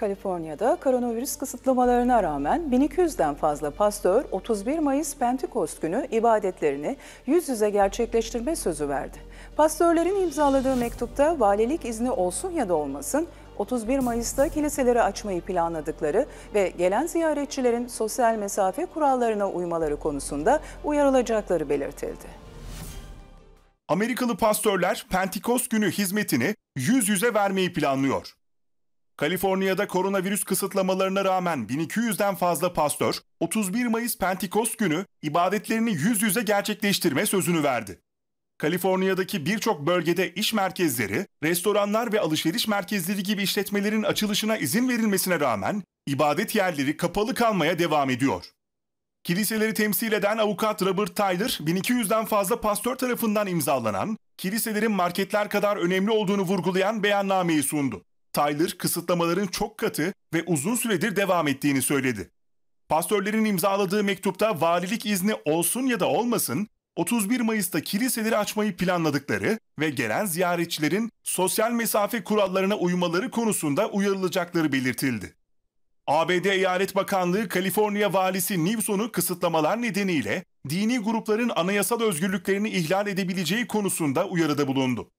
Kaliforniya'da koronavirüs kısıtlamalarına rağmen 1200'den fazla pastör 31 Mayıs Pentekost günü ibadetlerini yüz yüze gerçekleştirme sözü verdi. Pastörlerin imzaladığı mektupta valilik izni olsun ya da olmasın 31 Mayıs'ta kiliseleri açmayı planladıkları ve gelen ziyaretçilerin sosyal mesafe kurallarına uymaları konusunda uyarılacakları belirtildi. Amerikalı pastörler Pentekost günü hizmetini yüz yüze vermeyi planlıyor. Kaliforniya'da koronavirüs kısıtlamalarına rağmen 1200'den fazla pastör 31 Mayıs Pentekost günü ibadetlerini yüz yüze gerçekleştirme sözünü verdi. Kaliforniya'daki birçok bölgede iş merkezleri, restoranlar ve alışveriş merkezleri gibi işletmelerin açılışına izin verilmesine rağmen ibadet yerleri kapalı kalmaya devam ediyor. Kiliseleri temsil eden avukat Robert Tyler, 1200'den fazla pastör tarafından imzalanan, kiliselerin marketler kadar önemli olduğunu vurgulayan beyannameyi sundu. Tyler, kısıtlamaların çok katı ve uzun süredir devam ettiğini söyledi. Pastörlerin imzaladığı mektupta valilik izni olsun ya da olmasın, 31 Mayıs'ta kiliseleri açmayı planladıkları ve gelen ziyaretçilerin sosyal mesafe kurallarına uymaları konusunda uyarılacakları belirtildi. ABD Eyalet Bakanlığı Kaliforniya Valisi Newsom'u kısıtlamalar nedeniyle dini grupların anayasal özgürlüklerini ihlal edebileceği konusunda uyarıda bulundu.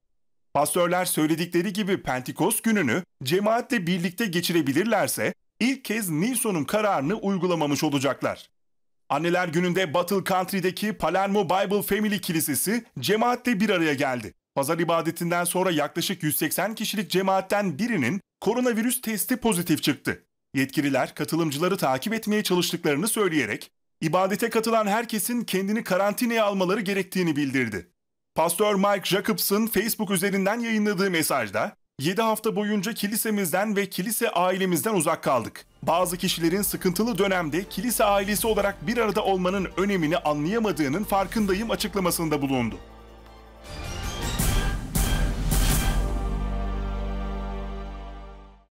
Pastörler söyledikleri gibi Pentekost gününü cemaatle birlikte geçirebilirlerse ilk kez Nilsson'un kararını uygulamamış olacaklar. Anneler gününde Battle Country'deki Palermo Bible Family Kilisesi cemaatle bir araya geldi. Pazar ibadetinden sonra yaklaşık 180 kişilik cemaatten birinin koronavirüs testi pozitif çıktı. Yetkililer katılımcıları takip etmeye çalıştıklarını söyleyerek ibadete katılan herkesin kendini karantinaya almaları gerektiğini bildirdi. Pastör Mike Jacobson Facebook üzerinden yayınladığı mesajda 7 hafta boyunca kilisemizden ve kilise ailemizden uzak kaldık. Bazı kişilerin sıkıntılı dönemde kilise ailesi olarak bir arada olmanın önemini anlayamadığının farkındayım açıklamasında bulundu.